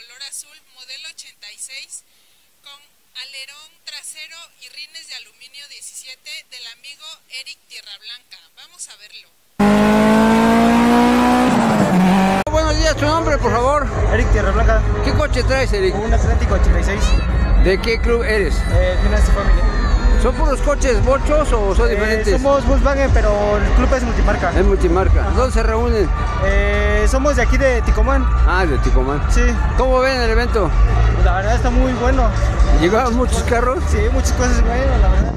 color azul modelo 86 con alerón trasero y rines de aluminio 17 del amigo Eric Tierra Blanca. Vamos a verlo. Buenos días, tu nombre por favor. Eric Tierra Blanca. ¿Qué coche traes, Eric? Un Atlético 86. ¿De qué club eres? Eh, Family. ¿Son puros coches bochos o son Eh, diferentes? somos Volkswagen, pero el club es multimarca. Es multimarca. ¿Dónde se reúnen? Eh, somos de aquí de Ticomán. Ah, de Ticomán. Sí, ¿Cómo ven el evento? la verdad está muy bueno. ¿Llegaron muchos carros? Sí, muchas cosas buenas, la verdad.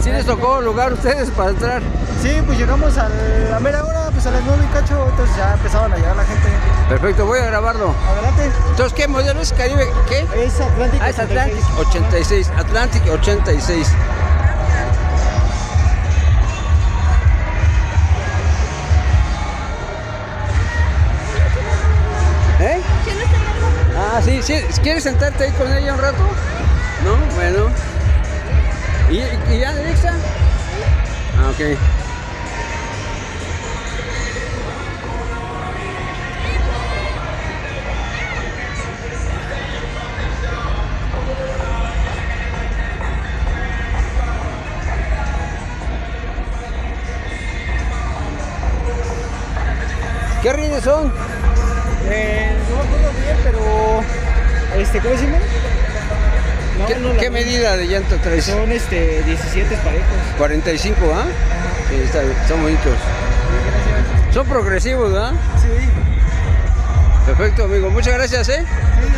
¿Sí les tocó lugar a ustedes para entrar? Sí, pues llegamos a la mera hora, pues a las 9 y cacho, entonces ya empezaban a llegar la gente. Perfecto, voy a grabarlo. Adelante. Entonces, ¿qué modelo es Caribe? ¿Qué? Es Atlántico. Ah, es 86. Atlantic 86. Atlantic 86. Ah, sí, sí. ¿Quieres sentarte ahí con ella un rato? No, bueno. ¿Y, y ya, Alexa? Ah, ok. ¿Qué rines son? Eh, Este, ¿Cómo se llama? No, ¿Qué, no, qué medida de llanta traes? Son este, 17 parejos. 45, ¿ah? Sí, está bien, son bonitos. Son progresivos, ¿ah? Sí. Perfecto, amigo. Muchas gracias, ¿eh? Sí,